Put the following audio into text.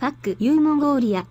ファックユーモンゴーリア。